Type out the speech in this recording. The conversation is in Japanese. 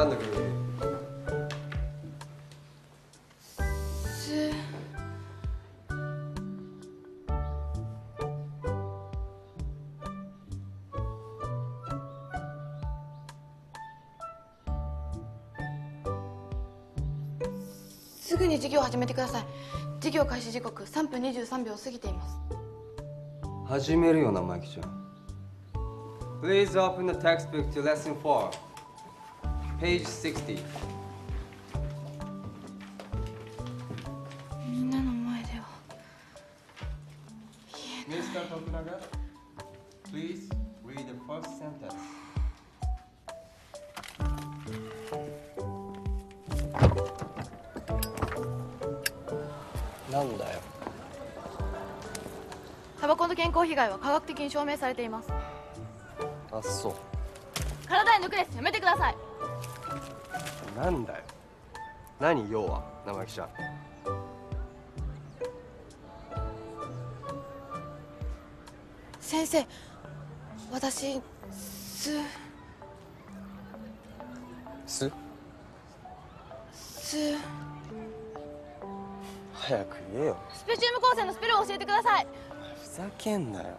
何の曲すすぐに授業を始めてください。授業開始時刻3分23秒を過ぎています。始めるよなマイキちゃん。Please open the textbook to lesson 4 page 60みんなの前では。Mr. Tokunaga Please read the first sentence なんだよ。タバコの健康被害は科学的に証明されています。あそう。体へ抜くです。やめてくださいなんだよ。何要は？生意気ちゃ。ん先生私すす？す。早く言えよ。スペシウム光線のスペルを教えてください。ふざけんなよ